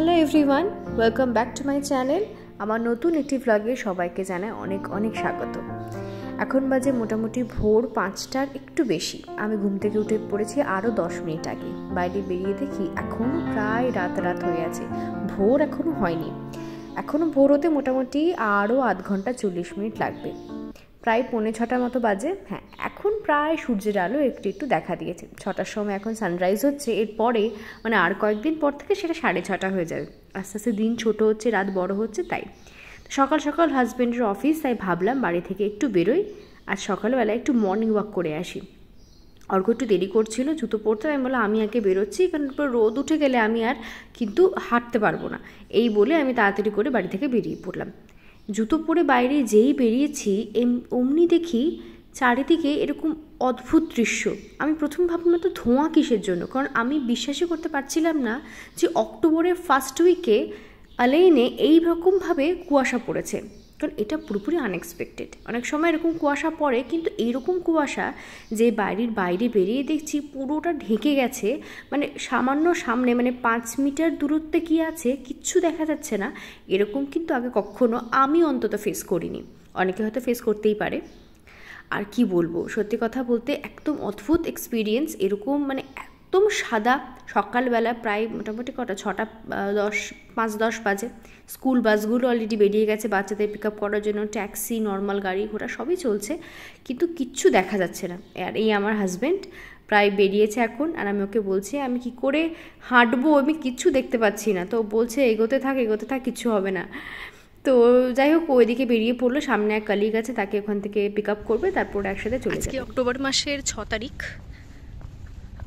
Hello everyone welcome back to my channel আমার নতুন একটি ভ্লগে সবাইকে জানায় অনেক অনেক স্বাগত। এখন বাজে মোটামুটি ভোর পাঁচটার একটু বেশি। আমি ঘুম থেকে উঠে পড়েছি আরও দশ মিনিট আগে। বাইরে বেরিয়ে দেখি এখনও প্রায় রাত রাত হয়ে আছে। ভোর এখনও হয়নি। এখনও ভোর হতে মোটামুটি আরও আধ ঘণ্টা চল্লিশ মিনিট লাগবে। প্রায় পৌনে ছটার মতো বাজে। হ্যাঁ এখন প্রায় সূর্যের আলো একটু একটু দেখা দিয়েছে। ছটার সময় এখন সানরাইজ হচ্ছে। এরপরে মানে আর কয়েকদিন পর থেকে সেটা সাড়ে ছটা হয়ে যাবে। আস্তে আস্তে দিন ছোট হচ্ছে, রাত বড় হচ্ছে, তাই। সকাল সকাল হাজব্যান্ডের অফিস তাই ভাবলাম বাড়ি থেকে একটু বেরোই। আর সকালবেলা একটু মর্নিং ওয়াক করে আসি। অর্ঘ একটু দেরি করছিল, জুতো পরতে আমি বললাম, আমি আগে বেরোচ্ছি, কারণ রোদ উঠে গেলে আমি আর কিন্তু হাঁটতে পারব না। এই বলে আমি তাড়াতাড়ি করে বাড়ি থেকে বেরিয়ে পড়লাম। জুতো পরে বাইরে যেই বেরিয়েছি, এম, অমনি দেখি চারিদিকে এরকম অদ্ভুত দৃশ্য। আমি প্রথম ভাবলাম তো ধোঁয়া কিসের জন্য? কারণ আমি বিশ্বাসই করতে পারছিলাম না যে অক্টোবরের ফার্স্ট উইকে আলেইনে এইরকমভাবে কুয়াশা পড়েছে। কারণ এটা পুরোপুরি আনএক্সপেক্টেড অনেক সময় এরকম কুয়াশা পড়ে, কিন্তু এইরকম কুয়াশা যে বাড়ির বাইরে বেরিয়ে দেখছি পুরোটা ঢেকে গেছে মানে সামান্য সামনে মানে পাঁচ মিটার দূরত্বে কি আছে কিচ্ছু দেখা যাচ্ছে না। এরকম কিন্তু আগে কখনো আমি অন্তত ফেস করিনি। অনেকে হয়তো ফেস করতেই পারে। আর কি বলব? সত্যি কথা বলতে একদম অদ্ভুত এক্সপিরিয়েন্স এরকম মানে একদম সাদা। সকালবেলা প্রায় মোটামুটি কটা? ছটা দশ পাঁচ দশ বাজে। স্কুল বাসগুলো অলরেডি বেরিয়ে গেছে বাচ্চাদের পিক আপ করার জন্য। ট্যাক্সি নর্মাল গাড়ি ঘোড়া সবই চলছে। কিন্তু কিচ্ছু দেখা যাচ্ছে না। আর এই আমার হাজব্যান্ড প্রায় বেরিয়েছে এখন। আর আমি ওকে বলছি আমি কি করে হাঁটবো? আমি কিচ্ছু দেখতে পাচ্ছি না। তো বলছে এগোতে থাক এগোতে থাক কিচ্ছু হবে না। তো যাই হোক ওইদিকে বেরিয়ে পড়ল। সামনে এক কালিগ আছে তাকে ওখান থেকে পিক আপ করবে তারপর একসাথে চলে আজকে অক্টোবর মাসের ছ তারিখ।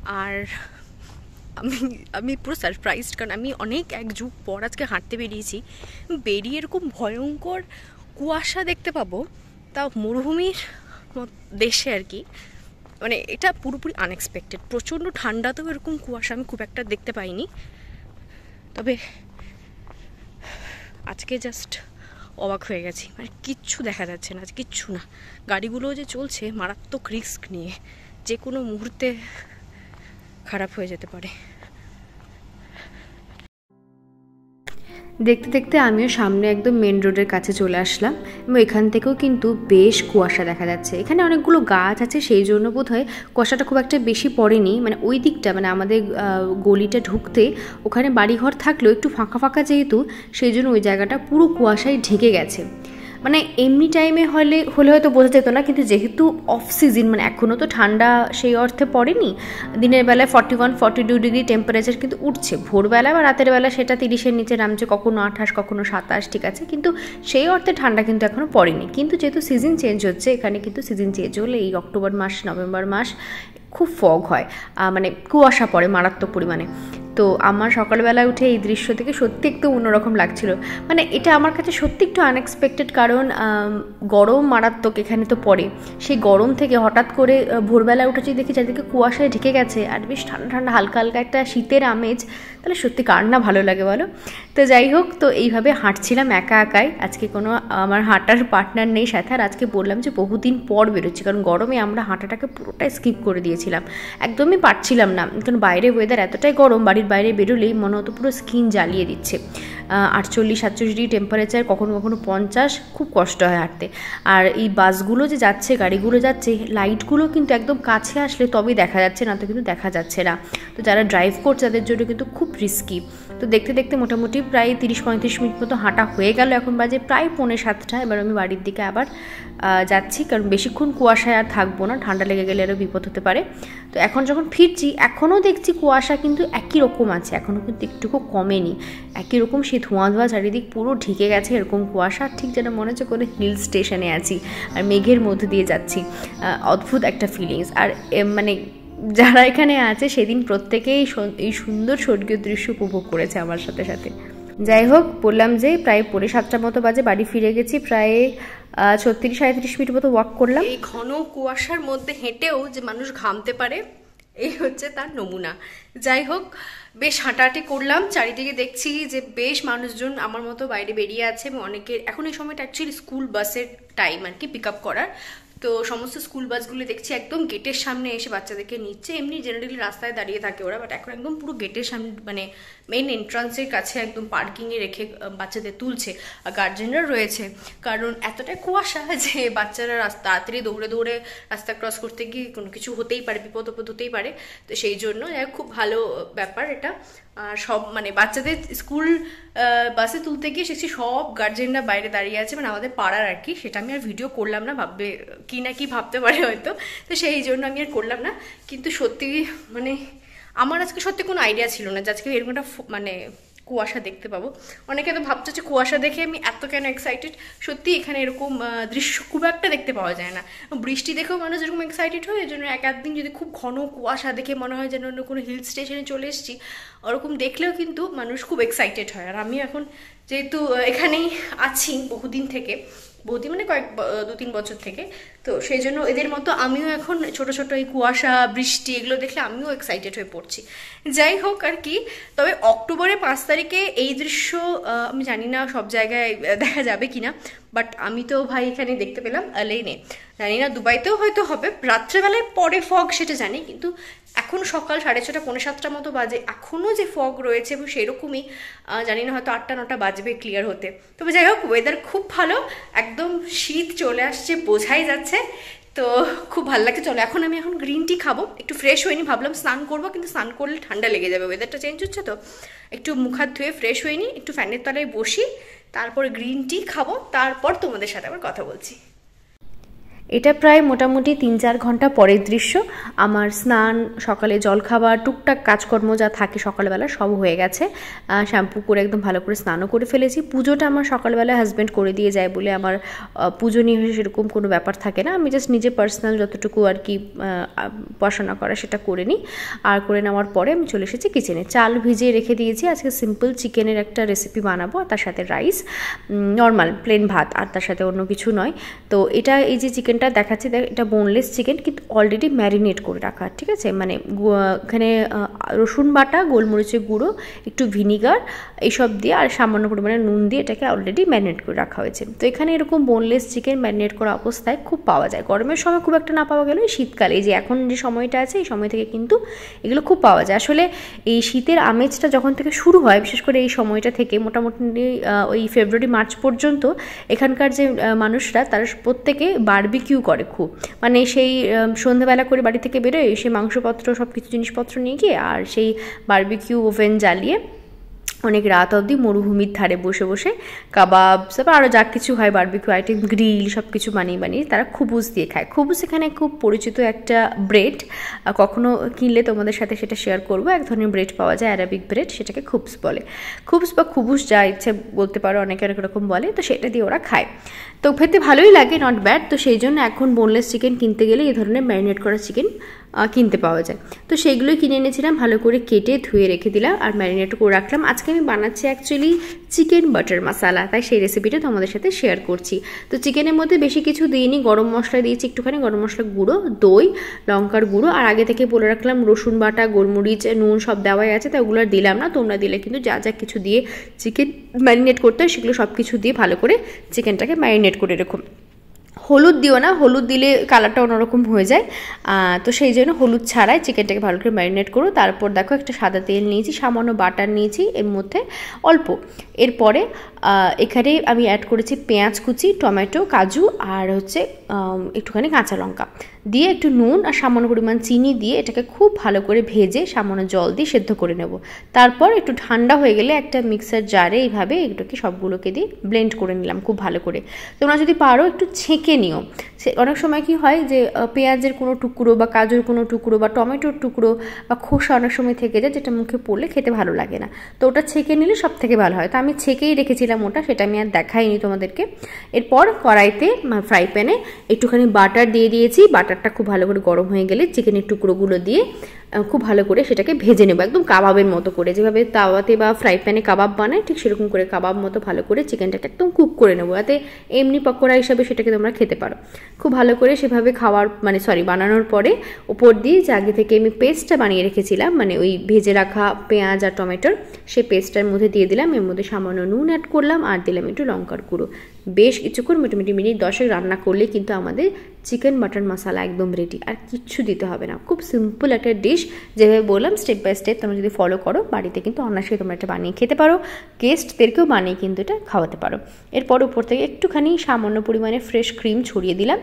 আর আমি আমি পুরো সারপ্রাইজড কারণ আমি অনেক এক যুগ পর আজকে হাঁটতে বেরিয়েছি। বেরিয়ে এরকম ভয়ঙ্কর কুয়াশা দেখতে পাবো তা মরুভূমির দেশে আর কি। মানে এটা পুরোপুরি আনএক্সপেক্টেড প্রচণ্ড ঠান্ডাতেও এরকম কুয়াশা আমি খুব একটা দেখতে পাইনি। তবে আজকে জাস্ট অবাক হয়ে গেছি। মানে কিচ্ছু দেখা যাচ্ছে না কিচ্ছু না। গাড়িগুলো যে চলছে, মারাত্মক রিস্ক নিয়ে। যে কোনো মুহূর্তে খারাপ হয়ে যেতে পারে। দেখতে দেখতে আমিও সামনে একদম মেন রোডের কাছে চলে আসলাম এবং এখান থেকেও কিন্তু বেশ কুয়াশা দেখা যাচ্ছে। এখানে অনেকগুলো গাছ আছে, সেই জন্য বোধ হয় কুয়াশাটা খুব একটা বেশি পড়েনি। মানে ওই দিকটা মানে আমাদের গলিটা ঢুকতে ওখানে বাড়িঘর থাকলেও একটু ফাঁকা ফাঁকা যেহেতু, সেই জন্য ওই জায়গাটা পুরো কুয়াশায় ঢেকে গেছে। মানে এমনি টাইমে হলে হলে হয়তো বোঝা যেত না, কিন্তু যেহেতু অফ সিজন মানে এখনও তো ঠান্ডা সেই অর্থে পড়েনি, দিনের বেলায় forty one forty two degree temperature কিন্তু উঠছে। ভোরবেলা বা রাতের বেলা সেটা তিরিশের নিচে নামছে, কখনো আঠাশ, কখনো সাতাশ, ঠিক আছে? কিন্তু সেই অর্থে ঠান্ডা কিন্তু এখনও পড়েনি। কিন্তু যেহেতু সিজন চেঞ্জ হচ্ছে, এখানে কিন্তু সিজন চেঞ্জ হলে এই অক্টোবর মাস, নভেম্বর মাস খুব ফগ হয়। মানে কুয়াশা পড়ে মারাত্মক পরিমাণে। তো আমার সকালবেলায় উঠে এই দৃশ্য থেকে সত্যি একটু অন্যরকম লাগছিল। মানে এটা আমার কাছে সত্যি একটু আনএক্সপেক্টেড কারণ গরম মারাত্মক এখানে তো পড়ে। সেই গরম থেকে হঠাৎ করে ভোরবেলা উঠেছি দেখি চারিদিকে কুয়াশায় ঢেকে গেছে আর বেশ ঠান্ডা ঠান্ডা হালকা হালকা একটা শীতের আমেজ। তাহলে সত্যি কার না ভালো লাগে বলো? তো যাই হোক, তো এইভাবে হাঁটছিলাম একা একাই। আজকে কোনো, আমার হাঁটার পার্টনার নেই সাথে। আর আজকে বললাম যে বহুদিন পর বেরোচ্ছি, কারণ গরমে আমরা হাঁটাটাকে পুরোটাই স্কিপ করে দিয়েছিলাম। একদমই পারছিলাম না, কারণ বাইরে ওয়েদার এতটাই গরম, বাড়ির বাইরে বেরোলেই মনে হতো পুরো স্কিন জ্বালিয়ে দিচ্ছে। আটচল্লিশ, সাতচল্লিশ ডিগ্রি টেম্পারেচার কখনো কখনো পঞ্চাশ, খুব কষ্ট হয় হাঁটতে। আর এই বাসগুলো যে যাচ্ছে, গাড়িগুলো যাচ্ছে লাইটগুলো কিন্তু একদম কাছে আসলে তবেই দেখা যাচ্ছে, না তো কিন্তু দেখা যাচ্ছে না। তো যারা ড্রাইভ করছে, তাদের জন্য কিন্তু খুব রিস্কি তো দেখতে দেখতে মোটামুটি প্রায় তিরিশ পঁয়ত্রিশ মিনিট মতো হাঁটা হয়ে গেল। এখন বাজে প্রায় পৌনে সাতটা। এবার আমি বাড়ির দিকে আবার যাচ্ছি। কারণ বেশিক্ষণ কুয়াশায় আর থাকব না। ঠান্ডা লেগে গেলে আরও বিপদ হতে পারে। তো এখন যখন ফিরছি, এখনও দেখছি কুয়াশা কিন্তু একই রকম আছে। এখনও কিন্তু একটুকু কমেনি। একই রকম সেই ধোঁয়া ধোঁয়া চারিদিক পুরো ঢেকে গেছে এরকম কুয়াশা। ঠিক যেন মনে হচ্ছে কোনো হিল স্টেশনে আছি। আর মেঘের মধ্যে দিয়ে যাচ্ছি। অদ্ভুত একটা ফিলিংস আর মানে যারা এখানে আছে সেদিন প্রত্যেকেই এই সুন্দর স্বর্গীয় দৃশ্য উপভোগ করেছে আমার সাথে সাথে। যাই হোক, বললাম যে প্রায় পৌনে সাতটার মতো বাজে, বাড়ি ফিরে গেছি, প্রায় ছত্রিশ সাঁত্রিশ মিনিট মতো ওয়াক করলাম। এই ঘন কুয়াশার মধ্যে হেঁটেও যে মানুষ ঘামতে পারে, এই হচ্ছে তার নমুনা। যাই হোক, বেশ হাঁটাহাঁটি করলাম, চারিদিকে দেখছি যে বেশ মানুষজন আমার মতো বাইরে বেরিয়ে আছে এবং অনেকের, এখন এই সময়টা অ্যাকচুয়ালি স্কুল বাসের টাইম আর কি পিক আপ করার। তো সমস্ত স্কুল বাসগুলো দেখছি একদম গেটের সামনে এসে বাচ্চাদেরকে নিচ্ছে, এমনি জেনারেলি রাস্তায় দাঁড়িয়ে থাকে ওরা বাট এখন একদম পুরো গেটের সামনে মানে মেন এন্ট্রান্সের কাছে একদম পার্কিংয়ে রেখে বাচ্চাদের তুলছে আর গার্জেনরা রয়েছে। কারণ এতটাই কুয়াশা যে বাচ্চারা রাস্তা তাড়াতাড়ি দৌড়ে দৌড়ে রাস্তা ক্রস করতে গিয়ে কোনো কিছু হতেই পারে, বিপদ হতেই পারে। তো সেই জন্য খুব ভালো ব্যাপার এটা। আর সব মানে বাচ্চাদের স্কুল বাসে তুলতে গিয়ে সেছি সব গার্জেনরা বাইরে দাঁড়িয়ে আছে মানে আমাদের পাড়ার আর কি। সেটা আমি আর ভিডিও করলাম না, ভাববে কি না কি ভাবতে পারে হয়তো। তো সেই জন্য আমি আর করলাম না। কিন্তু সত্যি মানে আমার আজকে সত্যি কোনো আইডিয়া ছিল না যে আজকে এরকম একটা মানে কুয়াশা দেখতে পাবো। অনেকে তো ভাবছে যে কুয়াশা দেখে আমি এত কেন এক্সাইটেড সত্যি এখানে এরকম দৃশ্য খুব একটা দেখতে পাওয়া যায় না। বৃষ্টি দেখেও মানুষ এরকম এক্সাইটেড হয় জন্য এক একদিন যদি খুব ঘন কুয়াশা দেখে মনে হয় যেন অন্য কোনো হিল স্টেশনে চলে এসেছি, ওরকম দেখলেও কিন্তু মানুষ খুব এক্সাইটেড হয়। আর আমি এখন যেহেতু এখানেই আছি বহুদিন থেকে বহুদিন মানে কয়েক দু তিন বছর থেকে। তো সেই জন্য এদের মতো আমিও এখন ছোট ছোট এই কুয়াশা, বৃষ্টি এগুলো দেখলে আমিও এক্সাইটেড হয়ে পড়ছি। যাই হোক আর কি, তবে অক্টোবরে পাঁচ তারিখে এই দৃশ্য আমি জানি না সব জায়গায় দেখা যাবে কি না বাট আমি তো ভাই এখানে দেখতে পেলাম লেনে জানি না, দুবাইতেও হয়তো হবে, রাত্রেবেলায় পরে ফগ সেটা জানি, কিন্তু এখন সকাল সাড়ে ছটা, পৌনে সাতটা মতো বাজে। এখনও যে ফগ রয়েছে এবং সেরকমই জানি না হয়তো আটটা, নটা বাজবে ক্লিয়ার হতে। তবে যাই হোক ওয়েদার খুব ভালো। একদম শীত চলে আসছে, বোঝাই যাচ্ছে। তো খুব ভালো লাগছে। চলো, এখন আমি এখন গ্রিন টি খাব। একটু ফ্রেশ হয়নি, ভাবলাম স্নান করব, কিন্তু স্নান করলে ঠান্ডা লেগে যাবে। ওয়েদারটা চেঞ্জ হচ্ছে তো। একটু মুখ হাত ধুয়ে ফ্রেশ হয়নি, একটু ফ্যানের তলায় বসি, তারপর গ্রিন টি খাব, তারপর তোমাদের সাথে আবার কথা বলছি। এটা প্রায় মোটামুটি তিন চার ঘণ্টা পরের দৃশ্য। আমার স্নান, সকালে জলখাবার, টুকটাক কাজকর্ম যা থাকে সকালবেলা সব হয়ে গেছে। শ্যাম্পু করে একদম ভালো করে স্নানও করে ফেলেছি। পুজোটা আমার সকালবেলা হাজব্যান্ড করে দিয়ে যায় বলে আমার পুজো নিয়ে সেরকম কোনো ব্যাপার থাকে না। আমি জাস্ট নিজে পার্সোনাল যতটুকু আর কি পড়াশোনা করা সেটা করে নিই। আর করে নেওয়ার পরে আমি চলে এসেছি কিচেনে চাল ভিজিয়ে রেখে দিয়েছি। আজকে সিম্পল চিকেনের একটা রেসিপি বানাবো তার সাথে রাইস নর্মাল প্লেন ভাত। আর তার সাথে অন্য কিছু নয়। তো এটা এই যে চিকেন চিকেনটা দেখাচ্ছি এটা বোনলেস চিকেন কিন্তু অলরেডি ম্যারিনেট করে রাখা, ঠিক আছে? মানে এখানে রসুন বাটা, গোলমরিচের গুঁড়ো, একটু ভিনিগার এইসব দিয়ে, আর সামান্য পরিমাণে নুন দিয়ে এটাকে অলরেডি ম্যারিনেট করে রাখা হয়েছে। তো এখানে এরকম বোনলেস চিকেন ম্যারিনেট করা অবস্থায় খুব পাওয়া যায়। গরমের সময় খুব একটা না পাওয়া গেলেও শীতকালে, এই যে এখন যে সময়টা আছে, এই সময় থেকে কিন্তু এগুলো খুব পাওয়া যায়। আসলে এই শীতের আমেজটা যখন থেকে শুরু হয়, বিশেষ করে এই সময়টা থেকে, মোটামুটি ওই ফেব্রুয়ারি মার্চ পর্যন্ত, এখানকার যে মানুষরা, তারা প্রত্যেকে বারবিকিউ বারবিকিউ করে খুব। মানে সেই সন্ধ্যাবেলা করে বাড়ি থেকে বেরোয় সেই মাংসপত্র সব কিছু জিনিসপত্র নিয়ে গিয়ে আর সেই বার্বিকিউ ওভেন জ্বালিয়ে অনেক রাত অবধি মরুভূমির ধারে বসে বসে কাবাব তারপর আরও যা কিছু হয় বারবিকিউ আইটেম গ্রিল সব কিছু বানিয়ে বানিয়ে তারা খুবুস দিয়ে খায়। খুবুস এখানে খুব পরিচিত একটা ব্রেড কখনো কিনলে তোমাদের সাথে সেটা শেয়ার করব। এক ধরনের ব্রেড পাওয়া যায় অ্যারাবিক ব্রেড সেটাকে খুবস বলে। খুবস বা খুবুস যা ইচ্ছে বলতে পারো, অনেকে অনেক রকম বলে, তো সেটা দিয়ে ওরা খায়। তো খেতে ভালোই লাগে নট ব্যাড তো সেই জন্য এখন বোনলেস চিকেন কিনতে গেলে এই ধরনের ম্যারিনেট করা চিকেন কিনতে পাওয়া যায়। তো সেইগুলোই কিনে এনেছিলাম, ভালো করে কেটে ধুয়ে রেখে দিলাম আর ম্যারিনেট করে রাখলাম। আজকে আমি বানাচ্ছি অ্যাকচুয়ালি চিকেন বাটার মশালা তাই সেই রেসিপিটা তোমাদের সাথে শেয়ার করছি। তো চিকেনের মধ্যে বেশি কিছু দিইনি, গরম মশলা দিয়েছি একটুখানি, গরম মশলা গুঁড়ো, দই, লঙ্কার গুঁড়ো আর আগে থেকে বলে রাখলাম রসুন বাটা, গোলমরিচ, নুন সব দেওয়াই আছে তো ওগুলো দিলাম না। তোমরা দিলে কিন্তু যা যা কিছু দিয়ে চিকেন ম্যারিনেট করতে হয়, সেগুলো সব কিছু দিয়ে ভালো করে চিকেনটাকে ম্যারিনেট করে রেখো। হলুদ দিও না, হলুদ দিলে কালারটা অন্যরকম হয়ে যায়। তো সেই জন্য হলুদ ছাড়াই চিকেনটাকে ভালো করে ম্যারিনেট করো। তারপর দেখো একটা সাদা তেল নিয়েছি, সামান্য বাটার নিয়েছি এর মধ্যে অল্প। এরপরে এখানে আমি অ্যাড করেছি পেঁয়াজ কুচি, টমেটো, কাজু আর হচ্ছে একটুখানি কাঁচা লঙ্কা। দিয়ে একটু নুন আর সামান্য পরিমাণ চিনি দিয়ে এটাকে খুব ভালো করে ভেজে সামান্য জল দিয়ে সেদ্ধ করে নেব। তারপর একটু ঠান্ডা হয়ে গেলে একটা মিক্সার জারে এইভাবে এগুলোকে সবগুলোকে দিয়ে ব্লেন্ড করে নিলাম খুব ভালো করে। তোমরা যদি পারো একটু ছেঁকে নিও। সে, অনেক সময় কি হয় যে পেঁয়াজের কোনো টুকরো বা কাজুর কোনো টুকরো বা টমেটোর টুকরো বা খোসা অনেক সময় থেকে যায়, যেটা মুখে পড়লে খেতে ভালো লাগে না। তো ওটা ছেঁকে নিলে সব থেকে ভালো হয়। তো আমি ছেঁকেই রেখেছিলাম ওটা, সেটা আমি আর দেখাইনি তোমাদেরকে। এরপর কড়াইতে ফ্রাই প্যানে একটুখানি বাটার দিয়ে দিয়েছি। বাটারটা খুব ভালো করে গরম হয়ে গেলে চিকেনের টুকরোগুলো দিয়ে খুব ভালো করে সেটাকে ভেজে নেব, একদম কাবাবের মতো করে। যেভাবে তাওয়াতে বা ফ্রাই প্যানে কাবাব বানায় ঠিক সেরকম করে কাবাব মতো ভালো করে চিকেনটাকে একদম কুক করে নেব, যাতে এমনি পকোড়া হিসাবে সেটাকে তোমরা খেতে পারো। খুব ভালো করে সেভাবে খাওয়ার মানে সরি বানানোর পরে ওপর দিয়ে যে আগে থেকে আমি পেস্টটা বানিয়ে রেখেছিলাম মানে ওই ভেজে রাখা পেঁয়াজ আর টমেটোর সেই পেস্টটার মধ্যে দিয়ে দিলাম, এর মধ্যে সামান্য নুন অ্যাড করলাম আর দিলাম একটু লঙ্কার গুঁড়ো। বেশ কিছুক্ষণ মোটামুটি মিনিট দশেক রান্না করলে কিন্তু আমাদের চিকেন বাটার মশালা একদম রেডি আর কিচ্ছু দিতে হবে না। খুব সিম্পল একটা ডিশ যেভাবে বললাম স্টেপ বাই স্টেপ তোমরা যদি ফলো করো, বাড়িতে কিন্তু অনায়াসে তোমরা এটা বানিয়ে খেতে পারো। গেস্টদেরকেও বানিয়ে কিন্তু এটা খাওয়াতে পারো। এরপর উপর থেকে একটুখানি সামান্য পরিমাণে ফ্রেশ ক্রিম ছড়িয়ে দিলাম।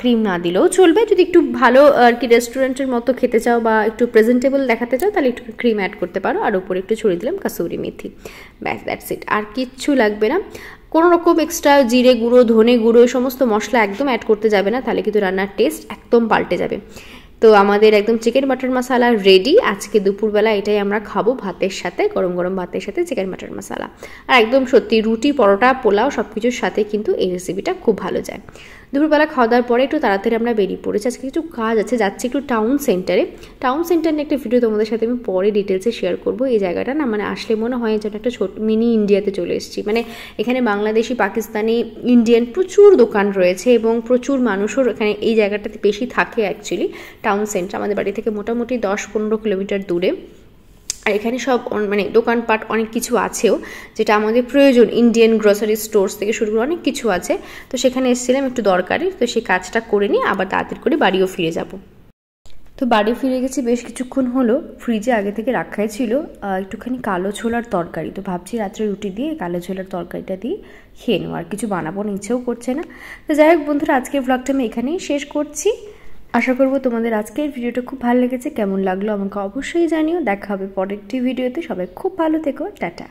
ক্রিম না দিলেও চলবে। যদি একটু ভালো, আর কি রেস্টুরেন্টের মতো খেতে চাও বা একটু প্রেজেন্টেবল দেখাতে চাও, তাহলে একটু ক্রিম অ্যাড করতে পারো। আর উপরে একটু ছড়িয়ে দিলাম কাসুরি মেথি। ব্যাস দ্যাটস ইট আর কিচ্ছু লাগবে না। কোনো রকম এক্সট্রা জিরে গুঁড়ো, ধনে গুঁড়ো সমস্ত মশলা একদম অ্যাড করতে যাবে না, তাহলে কিন্তু রান্নার টেস্ট একদম পাল্টে যাবে। তো আমাদের একদম চিকেন মাটন মশালা রেডি আজকে দুপুরবেলা এটাই আমরা খাব ভাতের সাথে, গরম গরম ভাতের সাথে চিকেন মাটন মশালা আর একদম সত্যি রুটি, পরোটা, পোলাও সব কিছুর সাথে কিন্তু এই রেসিপিটা খুব ভালো যায়। দুপুরবেলা খাওয়া দাওয়ার পরে একটু তাড়াতাড়ি আমরা বেরিয়ে পড়েছি। আজকে কিছু কাজ আছে, যাচ্ছি একটু টাউন সেন্টারে টাউন সেন্টার নিয়ে একটা ভিডিও তোমাদের সাথে আমি পরে ডিটেলসে শেয়ার করব। এই জায়গাটা না মানে আসলে মনে হয় যেন একটা ছোট মিনি ইন্ডিয়াতে চলে এসেছি। মানে এখানে বাংলাদেশি, পাকিস্তানি ইন্ডিয়ান প্রচুর দোকান রয়েছে এবং প্রচুর মানুষও এখানে এই জায়গাটাতে বেশি থাকে অ্যাকচুয়ালি টাউন সেন্টার আমাদের বাড়ি থেকে মোটামুটি দশ পনেরো কিলোমিটার দূরে। আর এখানে সব মানে দোকানপাট অনেক কিছু আছেও, যেটা আমাদের প্রয়োজন ইন্ডিয়ান গ্রসারি স্টোর্স থেকে শুরু করে অনেক কিছু আছে। তো সেখানে এসেছিলাম একটু দরকারি, তো সেই কাজটা করে নিয়ে আবার তাড়াতাড়ি করে বাড়িও ফিরে যাব। তো বাড়ি ফিরে গেছি, বেশ কিছুক্ষণ হলো ফ্রিজে আগে থেকে রাখাই ছিল একটুখানি কালো ছোলার তরকারি। তো ভাবছি রাত্রে রুটি দিয়ে কালো ছোলার তরকারিটা দিয়ে খেয়ে নেব, আর কিছু বানাবো ইচ্ছেও করছে না। তো যাই হোক বন্ধুরা, আজকের ব্লগটা আমি এখানেই শেষ করছি। আশা করব তোমাদের আজকের ভিডিওটা খুব ভালো লেগেছে। কেমন লাগল আমাকে অবশ্যই জানিও। দেখা হবে পরের একটি ভিডিওতে। সবাই খুব ভালো থেকো। টাটা।